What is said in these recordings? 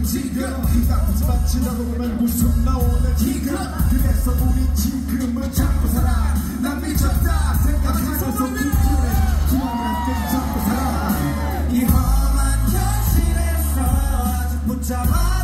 지금 지나고 지나고 보면 무슨 나오는 지금 그래서 우리 지금을 참고 살아. 난 미쳤다. 생각하면서 기분을 기억만 끄잡고 살아. 이 험한 현실에서 아직 붙잡아.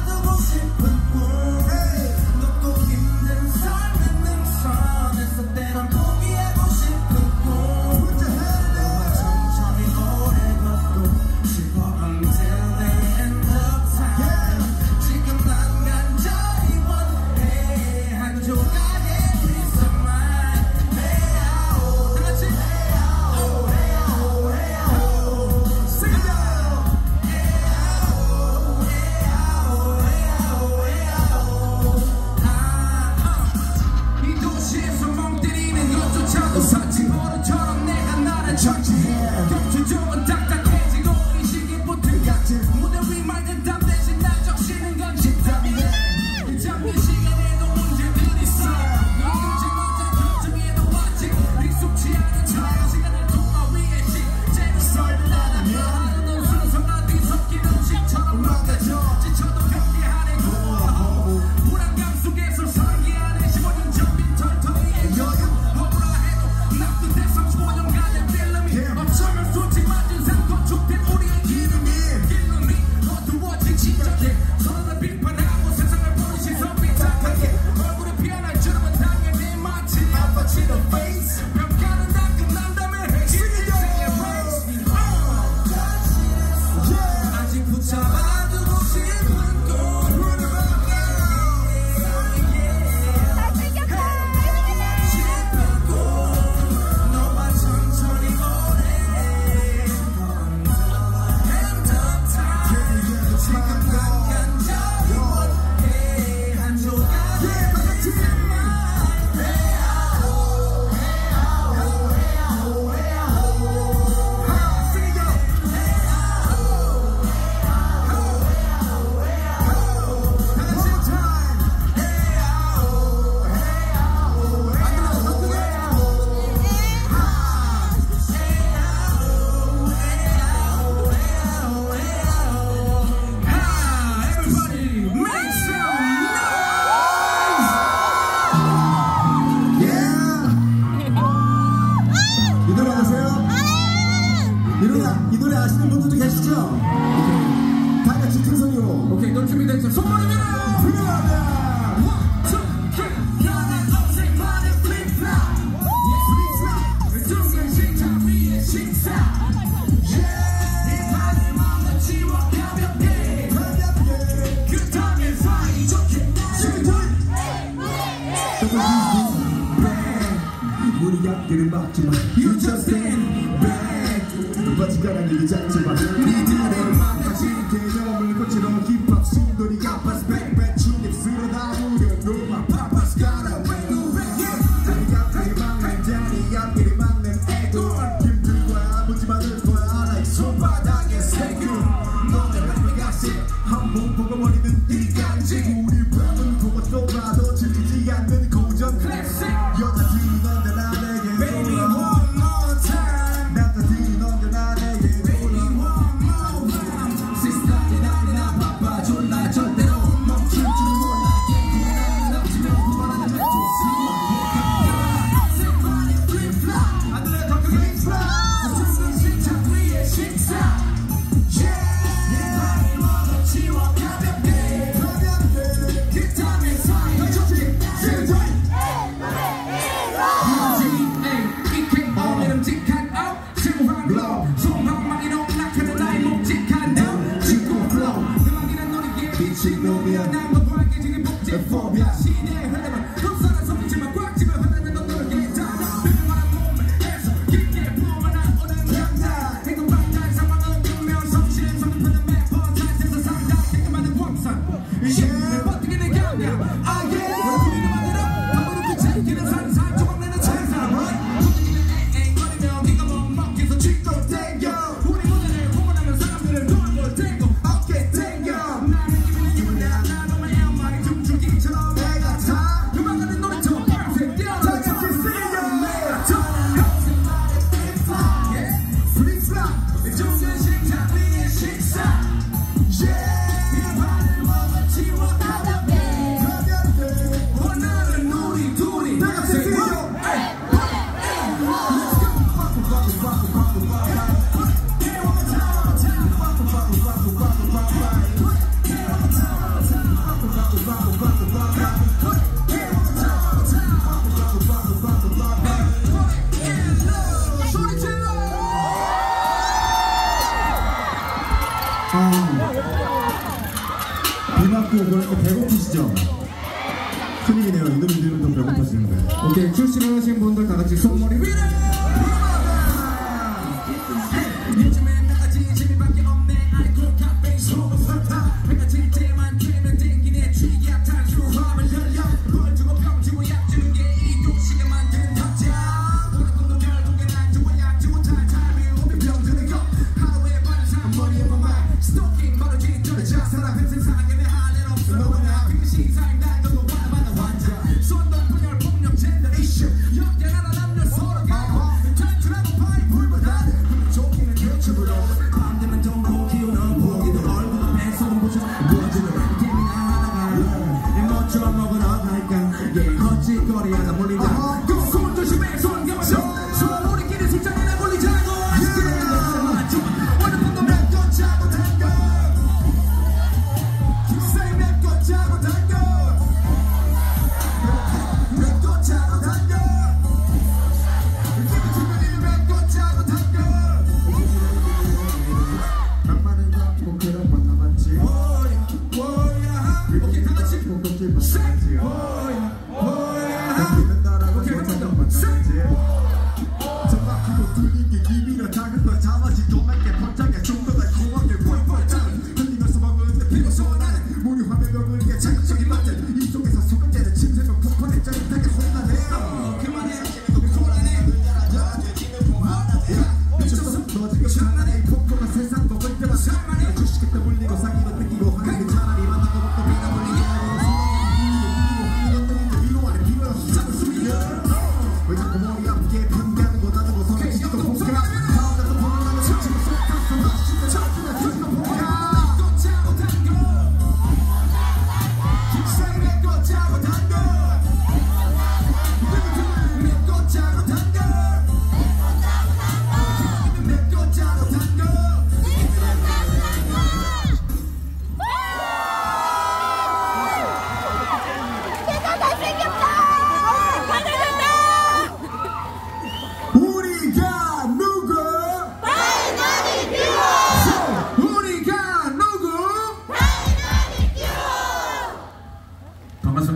Somebody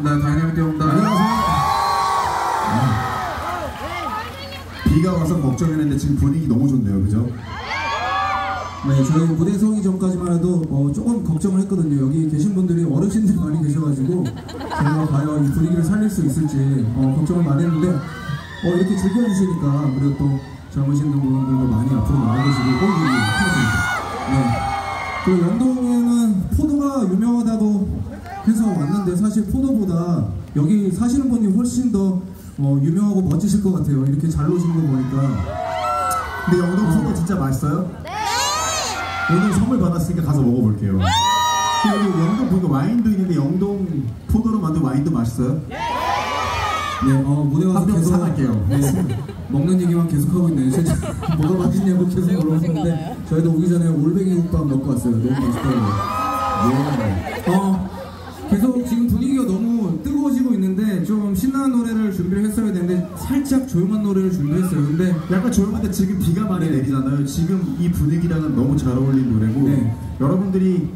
반갑습니다 다이나믹 듀오입니다 비가 와서 걱정했는데 지금 분위기 너무 좋네요, 그죠? 네, 저희 무대 서기 전까지만 해도 어, 조금 걱정을 했거든요. 여기 계신 분들이 어르신들 많이 계셔가지고 저희가 과연 이 분위기를 살릴 수 있을지 어, 걱정을 많이 했는데 어, 이렇게 즐겨주시니까 그리고 또 젊으신 분들도 많이 앞으로 나와 계시고 꼭 힘듭니다. 네. 그리고 영동에는 포도가 유명하다고 왔는데 사실 포도보다 여기 사시는 분이 훨씬 더 어, 유명하고 멋지실 것 같아요. 이렇게 잘 노신 거 보니까 근데 영동 포도 진짜 맛있어요? 네! 오늘 선물 받았으니까 가서 먹어볼게요. 그리고 영동 보니까 와인도 있는데 영동 포도로 만든 와인도 맛있어요? 네, 어, 무대 와서 계속 사갈게요. 네, 먹는 얘기만 계속 하고 있네요. 진짜 뭐가 맛있냐고 계속 물어보는데 저희도 오기 전에 올뱅이 국밥 먹고 왔어요. 너무 맛있더라고요. 네. 어, 계속 지금 분위기가 너무 뜨거워지고 있는데 좀 신나는 노래를 준비를 했어야 되는데 살짝 조용한 노래를 준비했어요. 근데 약간 조용한데 지금 비가 많이 네. 내리잖아요. 지금 이 분위기랑은 너무 잘 어울리는 노래고 네. 여러분들이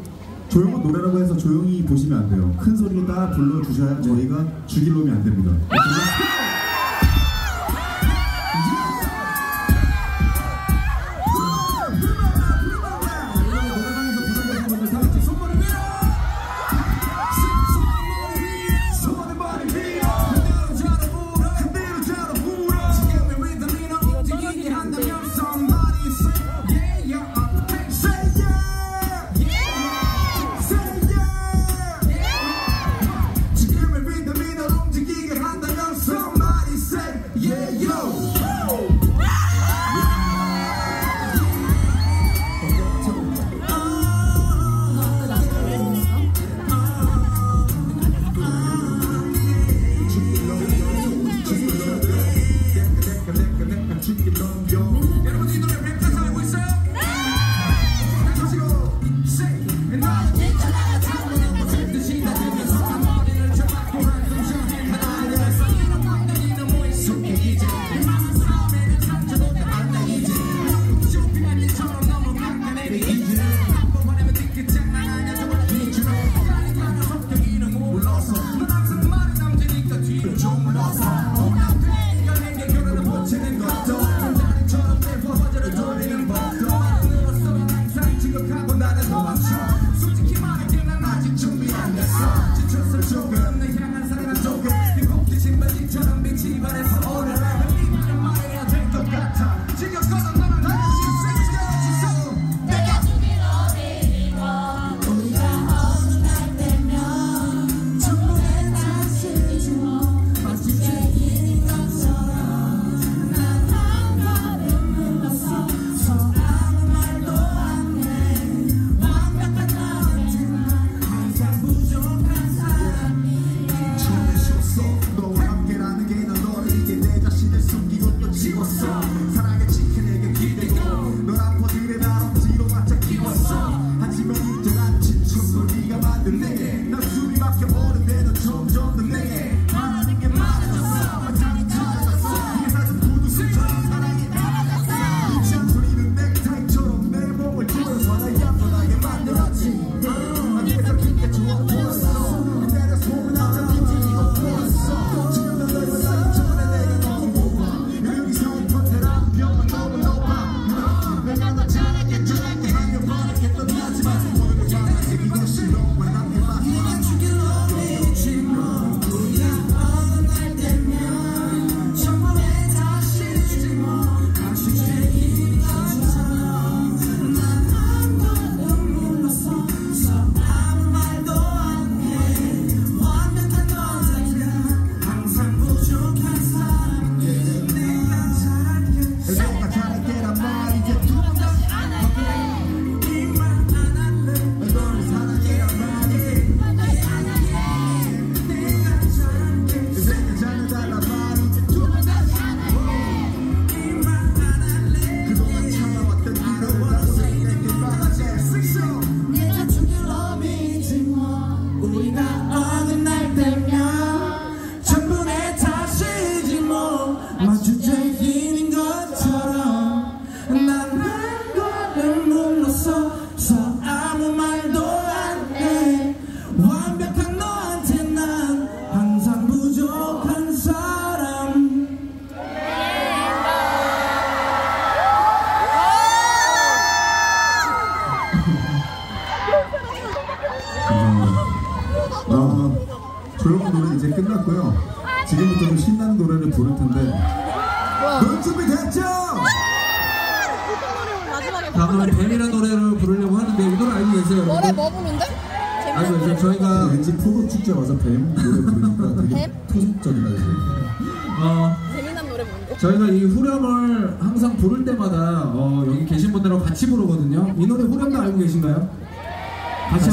조용한 노래라고 해서 조용히 보시면 안 돼요. 큰 소리로 따라 불러주셔야 저희가 죽일 놈이 안 됩니다.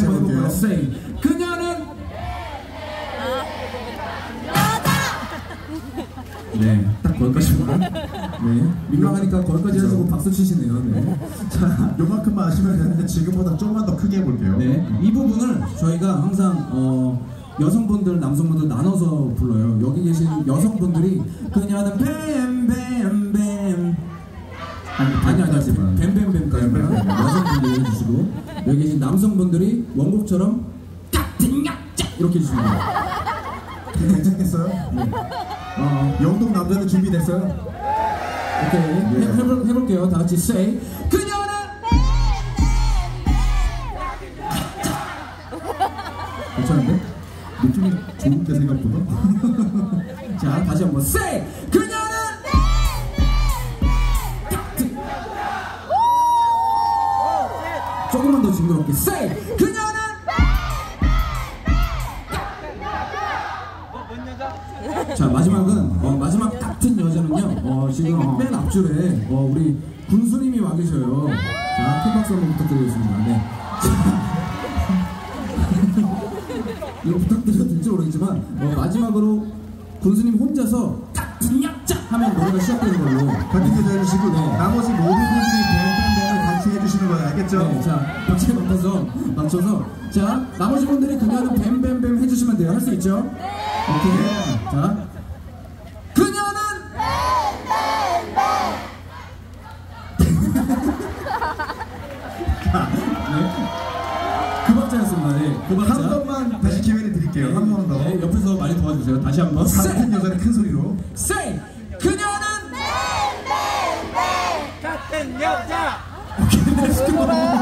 해볼게요. 그녀는 네, 딱 거기까지만. 네, 민망하니까 거기까지 하시고 박수 치시네요. 네. 자, 요만큼만 아시면 되는데 지금보다 조금만 더 크게 해볼게요. 네, 이 부분을 저희가 항상 어, 여성분들, 남성분들 나눠서 불러요. 여기 계신 여성분들이 그녀는 뱀뱀뱀 아니 아니 아니 뱀뱀뱀까지만 여성분들이 해주시고 여기 계신 남성분들이 원곡처럼 약자 이렇게 해주시면 돼요. 괜찮겠어요? 네. 어, 영동 남자는 준비됐어요? 오케이 해, 해볼, 해볼게요. 다 같이 say 그녀는 괜찮은데? 느낌이 좋은데 생각보다? 자 다시 한번 say 그 조금만 더 징그럽게 say 그녀는 자 마지막은 어, 마지막 같은 여자는요 어, 지금 맨 앞줄에 어, 우리 군수님이 와 계셔요 자큰 박수 한번 부탁드리겠습니다 네. 이거 부탁드려도 될지 모르겠지만 어, 마지막으로 군수님 혼자서 같은 약자 하면 노래가 시작되는 걸로 같은 여자 해주시고 네. 나머지 모든 분들이 해주시는 거예요 알겠죠? 네, 자 박자에 맞춰서 맞춰서. 자 나머지 분들이 그녀는 뱀뱀뱀 해주시면 돼요. 할 수 있죠? 오케이. 자 그녀는 네. 그 박자였습니다. 네, 그 박자. 한 번만 다시 기회를 드릴게요. 한 번 더. 네, 옆에서 많이 도와주세요. 다시 한번. say, 같은 여자는 큰 소리로. say 그녀는 친구들에게 믿고 자 기를 좀 사실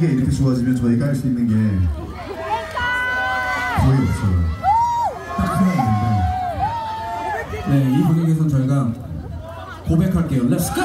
게 이렇게 좋아지면 저희가 할 수 있는 게 거의 없어요. 딱 하나 있는데. 네, 이 분위기에서 저희가 고백할게요. Let's go!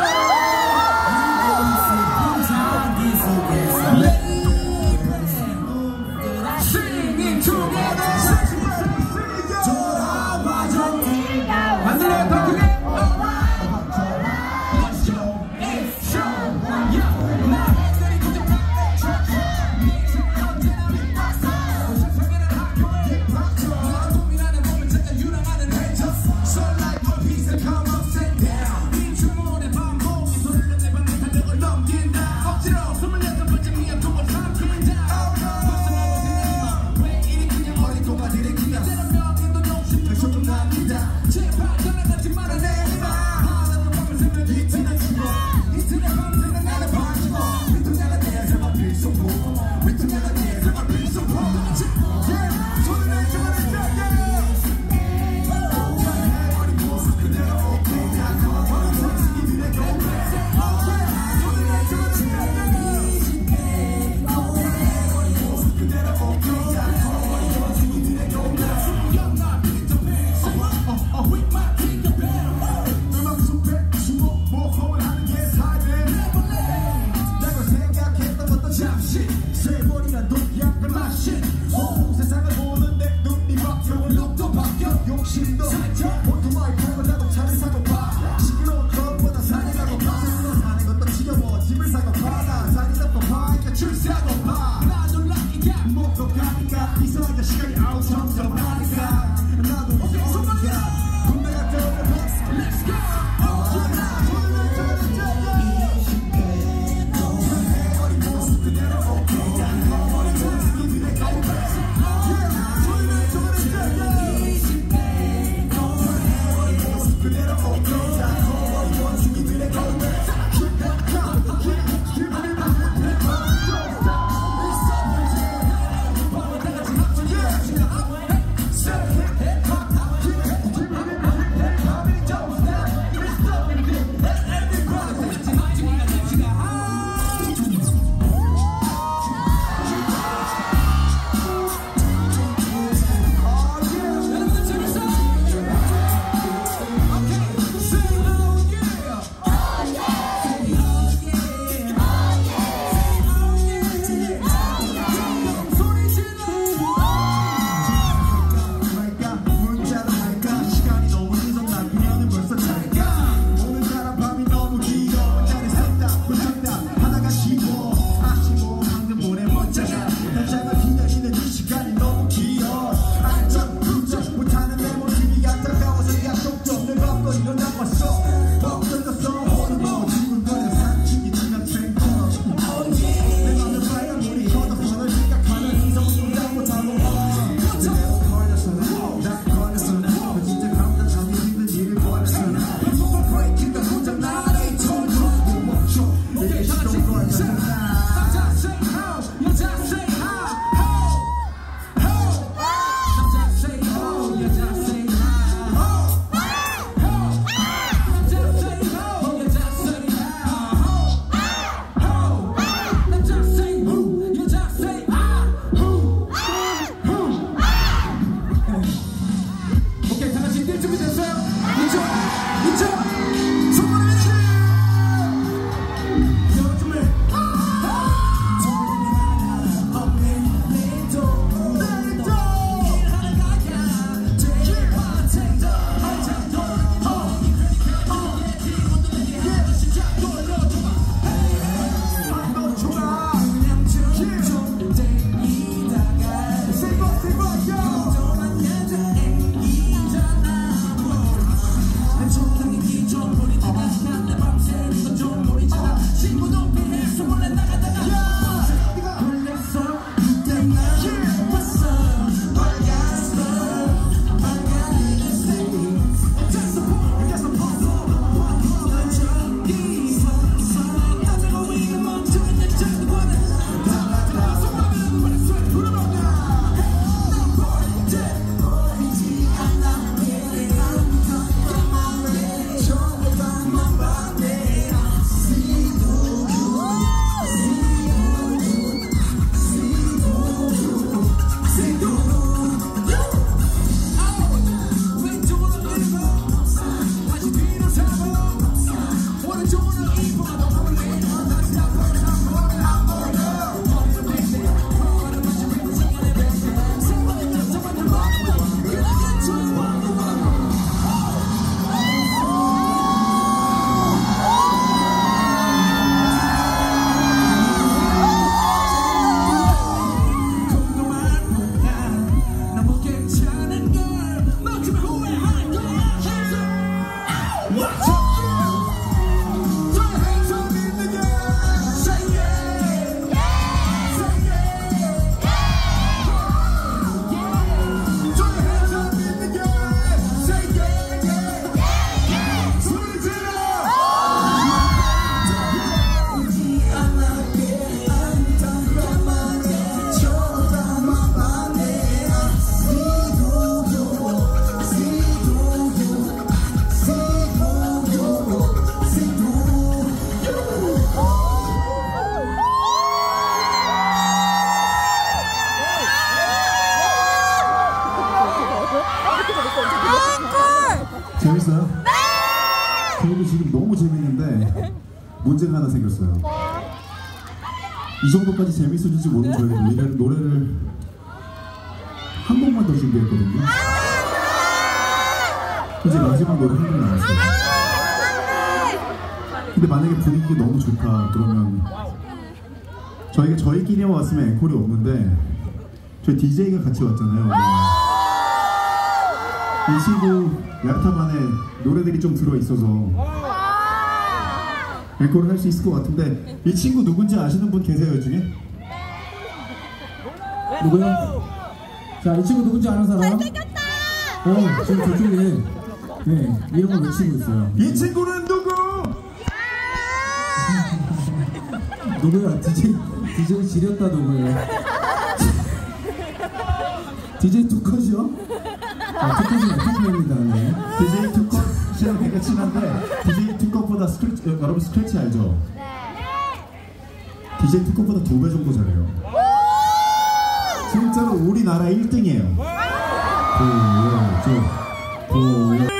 and a whole 재밌어질지 모르고 저희가 노래를, 노래를 한 곡만 더 준비했거든요. 이제 마지막 노래 한 곡 남았어요. 근데 만약에 분위기가 너무 좋다 그러면 저희가 저희끼리만 왔으면 앵콜이 없는데 저희 DJ가 같이 왔잖아요. 이 친구 야타반에 노래들이 좀 들어있어서 앵콜을 할 수 있을 것 같은데 이 친구 누군지 아시는 분 계세요 이 중에? 누구요? 자, 이 친구 누군지 아는 사람? 잘생겼다. 어, 지금 저쪽에 네, 이름을 외치고 있어요. 이 친구는 누구? 누구야? DJ, DJ 지렸다 누구예요? DJ 투컷이요? 아, 투컷은 투컷입니다. 네. DJ 투컷이랑 되게 친한데 DJ 투컷보다 스크래치 어, 여러분 스크래치 알죠? DJ 투컷보다 두 배 정도 잘해요. 진짜로 우리나라 1등이에요. 보여줘, 보여.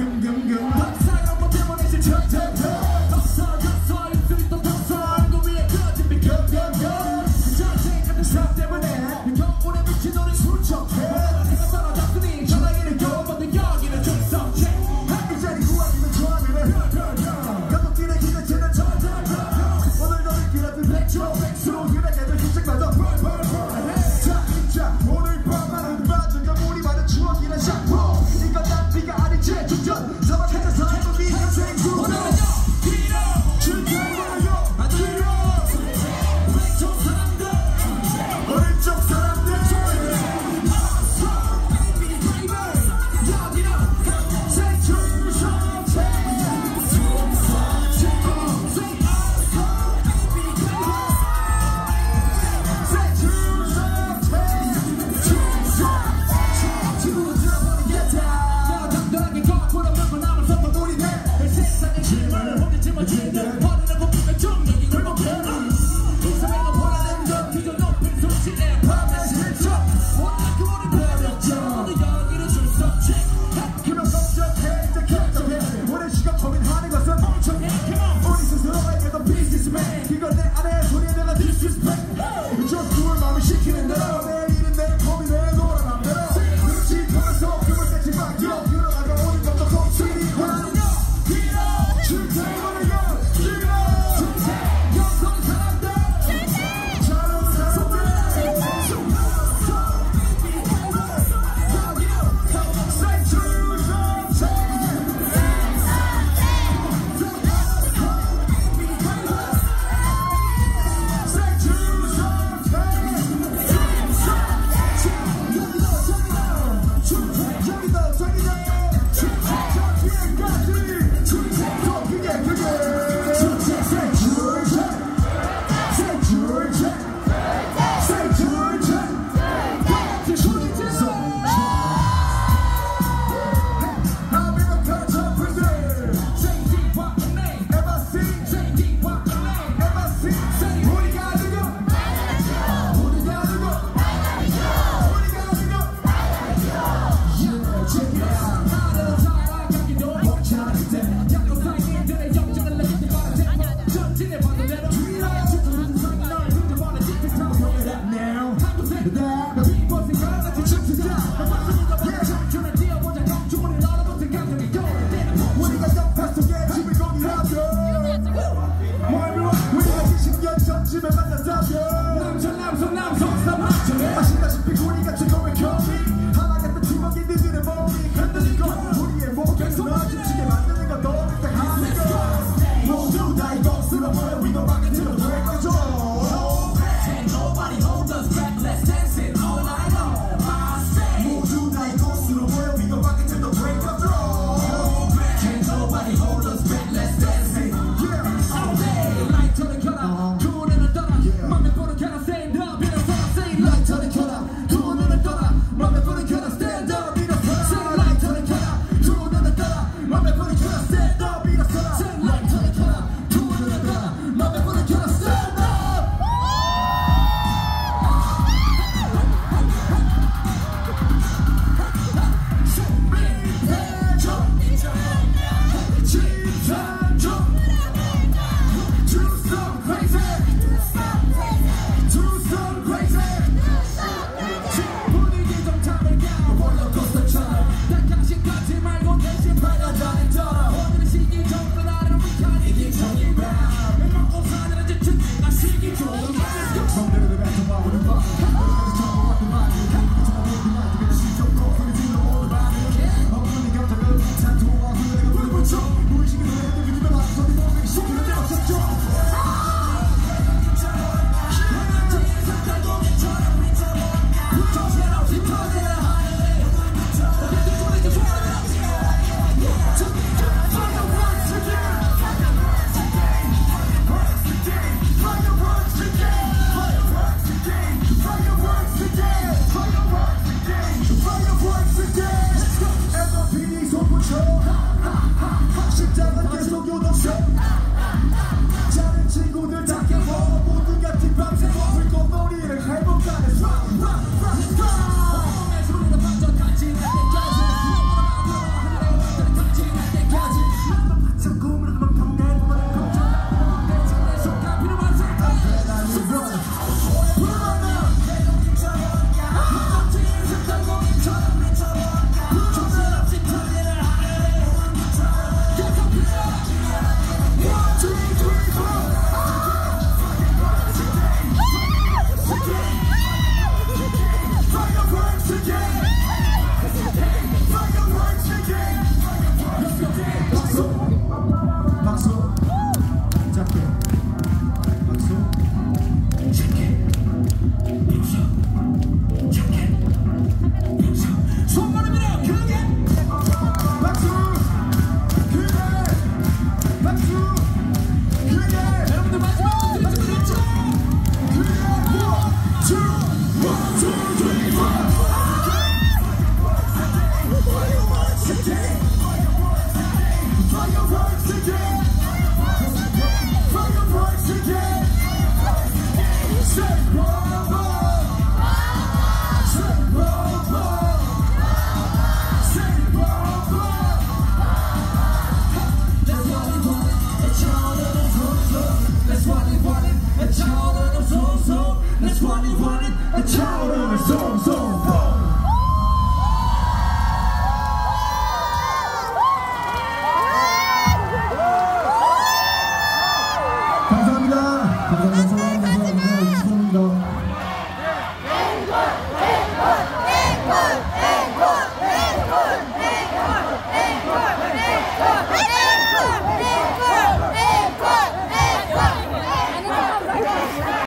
먹었어